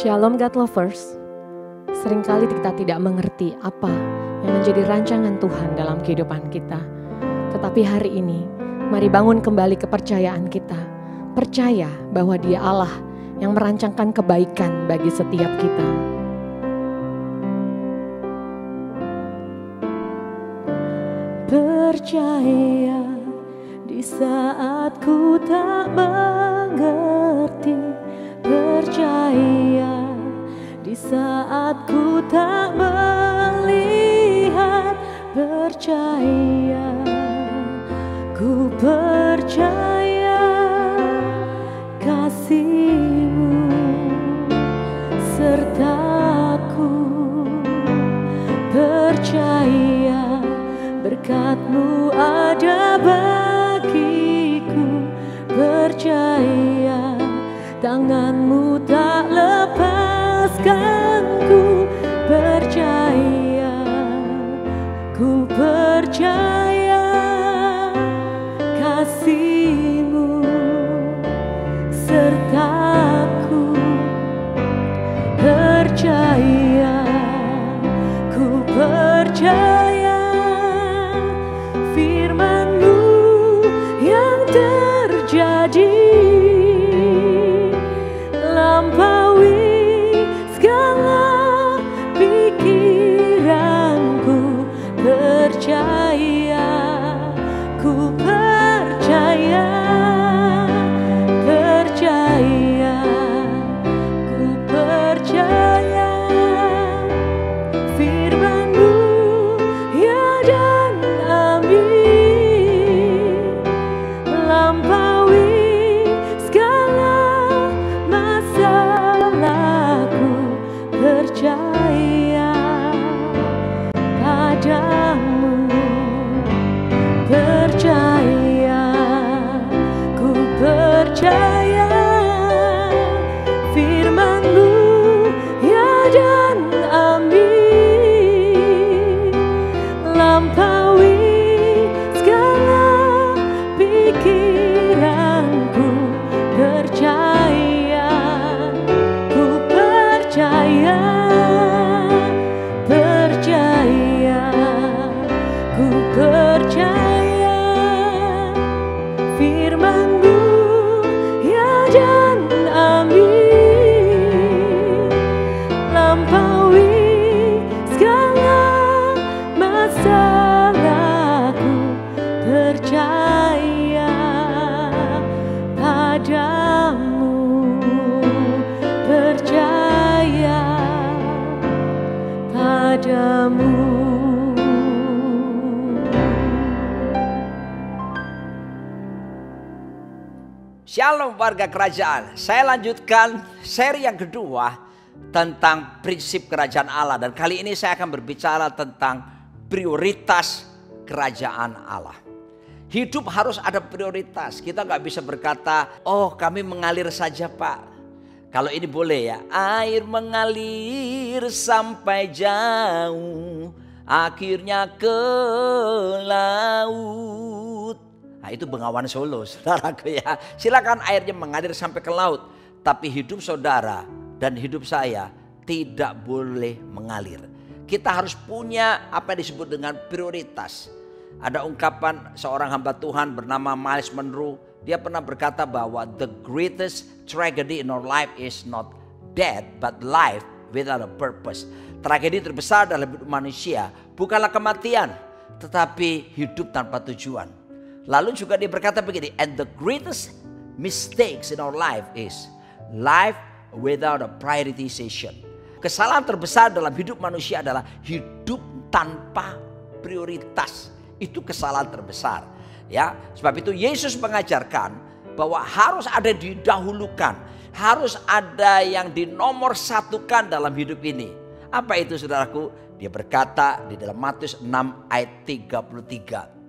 Shalom God Lovers. Seringkali kita tidak mengerti apa yang menjadi rancangan Tuhan dalam kehidupan kita. Tetapi hari ini, mari bangun kembali kepercayaan kita. Percaya bahwa dia Allah yang merancangkan kebaikan bagi setiap kita. Percaya di saat ku tak mengerti percaya saat ku tak melihat percaya ku percaya kasihmu sertaku. Percaya berkatmu ada bagiku. Percaya tanganmu tak warga kerajaan. Saya lanjutkan seri yang kedua tentang prinsip kerajaan Allah dan kali ini saya akan berbicara tentang prioritas kerajaan Allah. Hidup harus ada prioritas. Kita nggak bisa berkata, oh kami mengalir saja pak. Kalau ini boleh ya, air mengalir sampai jauh, akhirnya ke laut. Nah itu Bengawan Solo saudaraku ya. Silakan airnya mengalir sampai ke laut. Tapi hidup saudara dan hidup saya tidak boleh mengalir. Kita harus punya apa yang disebut dengan prioritas. Ada ungkapan seorang hamba Tuhan bernama Miles Monroe. Dia pernah berkata bahwa the greatest tragedy in our life is not death but life without a purpose. Tragedi terbesar dalam hidup manusia bukanlah kematian tetapi hidup tanpa tujuan. Lalu juga dia berkata begini, and the greatest mistakes in our life is life without a prioritization. Kesalahan terbesar dalam hidup manusia adalah hidup tanpa prioritas. Itu kesalahan terbesar. Ya, sebab itu Yesus mengajarkan bahwa harus ada didahulukan, harus ada yang dinomor satukan dalam hidup ini. Apa itu saudaraku? Dia berkata di dalam Matius 6 ayat 33.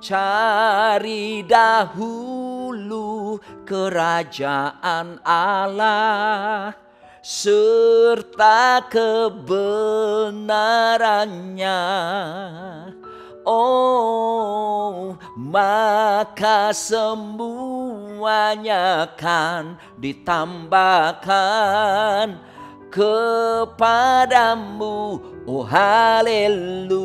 Cari dahulu kerajaan Allah serta kebenarannya. Oh, maka semuanya akan ditambahkan kepadamu Oh haleluya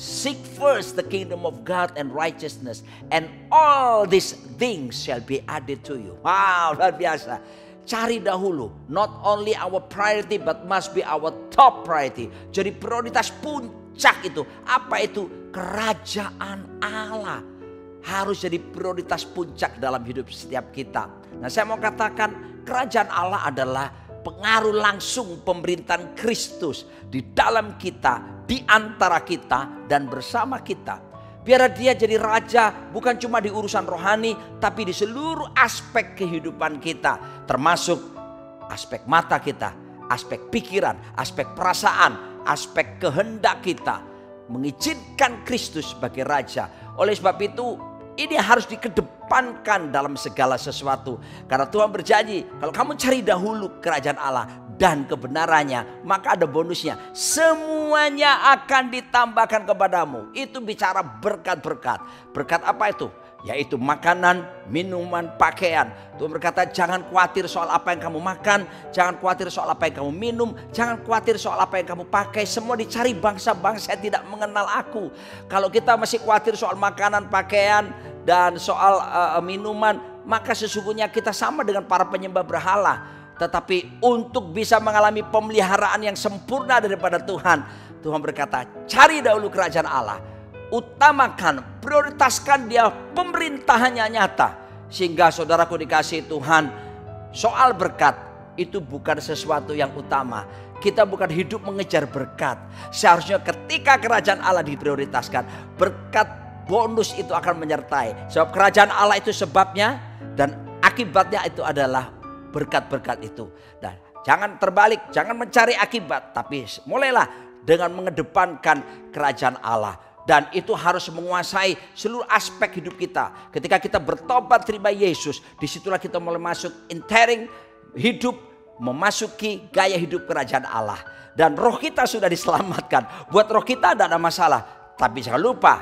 Seek first the kingdom of God and righteousness and all these things shall be added to you. Wow, luar biasa. Cari dahulu, not only our priority but must be our top priority. Jadi prioritas puncak itu, apa itu? Kerajaan Allah harus jadi prioritas puncak dalam hidup setiap kita. Nah, saya mau katakan kerajaan Allah adalah pengaruh langsung pemerintahan Kristus di dalam kita, di antara kita, dan bersama kita. Biar dia jadi raja bukan cuma di urusan rohani, tapi di seluruh aspek kehidupan kita, termasuk aspek mata kita, aspek pikiran, aspek perasaan, aspek kehendak kita, mengizinkan Kristus sebagai raja. Oleh sebab itu, ini harus dikedepankan dalam segala sesuatu. Karena Tuhan berjanji, kalau kamu cari dahulu kerajaan Allah dan kebenarannya, maka ada bonusnya. Semuanya akan ditambahkan kepadamu. Itu bicara berkat-berkat. Berkat apa itu? yaitu makanan, minuman, pakaian. Tuhan berkata jangan khawatir soal apa yang kamu makan, jangan khawatir soal apa yang kamu minum, jangan khawatir soal apa yang kamu pakai. Semua dicari bangsa-bangsa yang tidak mengenal aku. Kalau kita masih khawatir soal makanan, pakaian, dan soal uh, minuman, maka sesungguhnya kita sama dengan para penyembah berhala. Tetapi untuk bisa mengalami pemeliharaan yang sempurna daripada Tuhan, Tuhan berkata, cari dahulu kerajaan Allah utamakan, prioritaskan dia pemerintahannya nyata. Sehingga saudaraku dikasih Tuhan, soal berkat itu bukan sesuatu yang utama. Kita bukan hidup mengejar berkat. Seharusnya ketika kerajaan Allah diprioritaskan, berkat bonus itu akan menyertai. Sebab kerajaan Allah itu sebabnya dan akibatnya itu adalah berkat-berkat itu. Dan jangan terbalik, jangan mencari akibat, tapi mulailah dengan mengedepankan kerajaan Allah dan itu harus menguasai seluruh aspek hidup kita. Ketika kita bertobat terima Yesus, di situlah kita mulai masuk entering hidup, memasuki gaya hidup kerajaan Allah. Dan roh kita sudah diselamatkan. Buat roh kita tidak ada masalah. Tapi jangan lupa,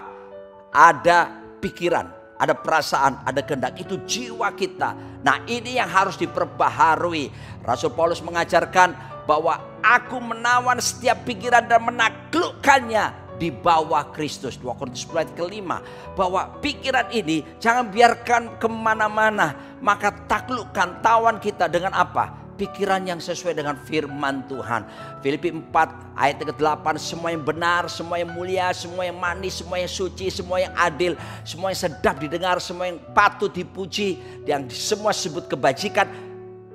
ada pikiran, ada perasaan, ada kehendak. Itu jiwa kita. Nah ini yang harus diperbaharui. Rasul Paulus mengajarkan bahwa aku menawan setiap pikiran dan menaklukkannya di bawah Kristus. 2 Korintus 10 ayat kelima. Bahwa pikiran ini jangan biarkan ke mana-mana. Maka taklukkan tawan kita dengan apa? Pikiran yang sesuai dengan firman Tuhan. Filipi 4 ayat ke-8 semua yang benar, semua yang mulia, semua yang manis, semua yang suci, semua yang adil, semua yang sedap didengar, semua yang patut dipuji, yang semua sebut kebajikan,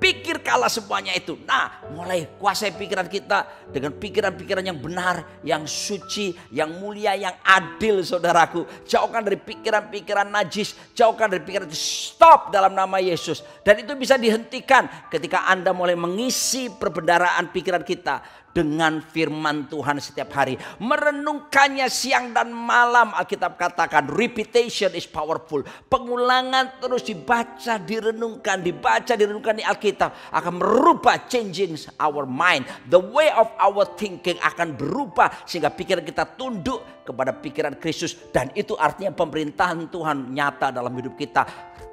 Pikir kalah semuanya itu. Nah, mulai kuasai pikiran kita dengan pikiran-pikiran yang benar, yang suci, yang mulia, yang adil saudaraku. Jauhkan dari pikiran-pikiran najis, jauhkan dari pikiran. Stop dalam nama Yesus. Dan itu bisa dihentikan ketika Anda mulai mengisi perbendaraan pikiran kita dengan firman Tuhan setiap hari. Merenungkannya siang dan malam Alkitab katakan repetition is powerful. Pengulangan terus dibaca, direnungkan, dibaca, direnungkan di Alkitab akan merubah changing our mind. The way of our thinking akan berubah sehingga pikiran kita tunduk kepada pikiran Kristus dan itu artinya pemerintahan Tuhan nyata dalam hidup kita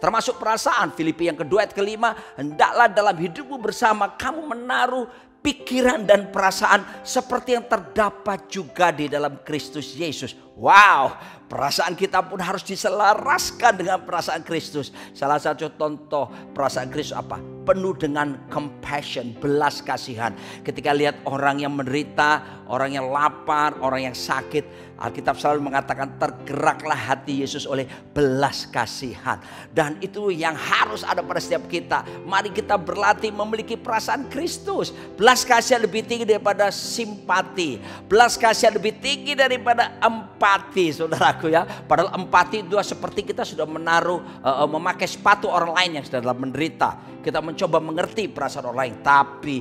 termasuk perasaan Filipi yang kedua ayat kelima hendaklah dalam hidupmu bersama kamu menaruh pikiran dan perasaan seperti yang terdapat juga di dalam Kristus Yesus. Wow, perasaan kita pun harus diselaraskan dengan perasaan Kristus. Salah satu contoh perasaan Kristus apa? Penuh dengan compassion, belas kasihan. Ketika lihat orang yang menderita, orang yang lapar, orang yang sakit, Alkitab selalu mengatakan tergeraklah hati Yesus oleh belas kasihan. Dan itu yang harus ada pada setiap kita. Mari kita berlatih memiliki perasaan Kristus. Belas kasihan lebih tinggi daripada simpati. Belas kasihan lebih tinggi daripada empati saudaraku ya. Padahal empati itu seperti kita sudah menaruh, uh, memakai sepatu orang lain yang sedang menderita. Kita mencoba mengerti perasaan orang lain. Tapi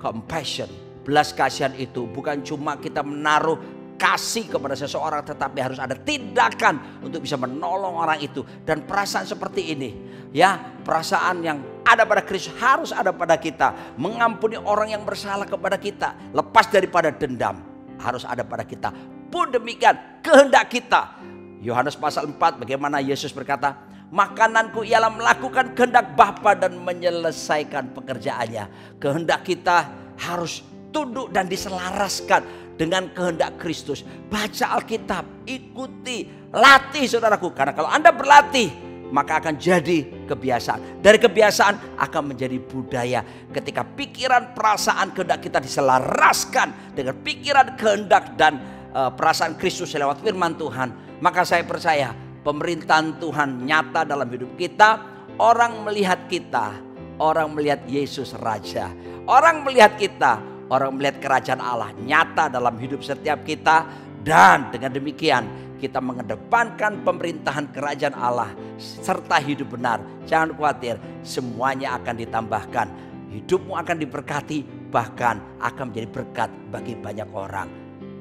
compassion, belas kasihan itu bukan cuma kita menaruh kasih kepada seseorang tetapi harus ada tindakan untuk bisa menolong orang itu. Dan perasaan seperti ini ya perasaan yang ada pada Kristus harus ada pada kita. Mengampuni orang yang bersalah kepada kita lepas daripada dendam harus ada pada kita. Pun demikian kehendak kita. Yohanes pasal 4 bagaimana Yesus berkata Makananku ialah melakukan kehendak Bapa dan menyelesaikan pekerjaannya. Kehendak kita harus tunduk dan diselaraskan dengan kehendak Kristus. Baca Alkitab, ikuti, latih saudaraku. Karena kalau Anda berlatih, maka akan jadi kebiasaan. Dari kebiasaan akan menjadi budaya. Ketika pikiran, perasaan, kehendak kita diselaraskan dengan pikiran, kehendak dan uh, perasaan Kristus lewat firman Tuhan, maka saya percaya pemerintahan Tuhan nyata dalam hidup kita. Orang melihat kita, orang melihat Yesus Raja. Orang melihat kita, orang melihat kerajaan Allah nyata dalam hidup setiap kita. Dan dengan demikian kita mengedepankan pemerintahan kerajaan Allah serta hidup benar. Jangan khawatir, semuanya akan ditambahkan. Hidupmu akan diberkati, bahkan akan menjadi berkat bagi banyak orang.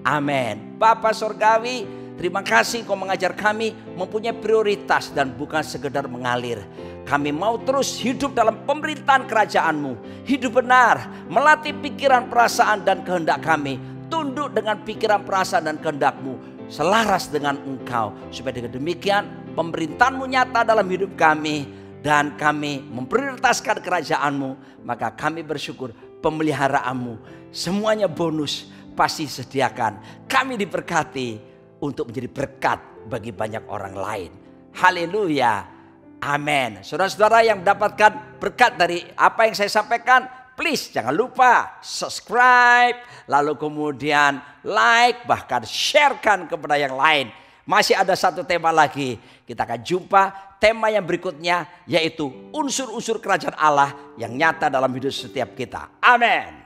Amin. Bapak Surgawi, terima kasih kau mengajar kami mempunyai prioritas dan bukan sekedar mengalir. Kami mau terus hidup dalam pemerintahan kerajaanmu. Hidup benar, melatih pikiran, perasaan, dan kehendak kami. Tunduk dengan pikiran, perasaan, dan kehendakmu. Selaras dengan engkau. Supaya dengan demikian pemerintahanmu nyata dalam hidup kami. Dan kami memprioritaskan kerajaanmu. Maka kami bersyukur pemeliharaanmu. Semuanya bonus pasti sediakan. Kami diberkati untuk menjadi berkat bagi banyak orang lain. Haleluya. Amin. Saudara-saudara yang mendapatkan berkat dari apa yang saya sampaikan, please jangan lupa subscribe, lalu kemudian like, bahkan sharekan kepada yang lain. Masih ada satu tema lagi. Kita akan jumpa tema yang berikutnya yaitu unsur-unsur kerajaan Allah yang nyata dalam hidup setiap kita. Amin.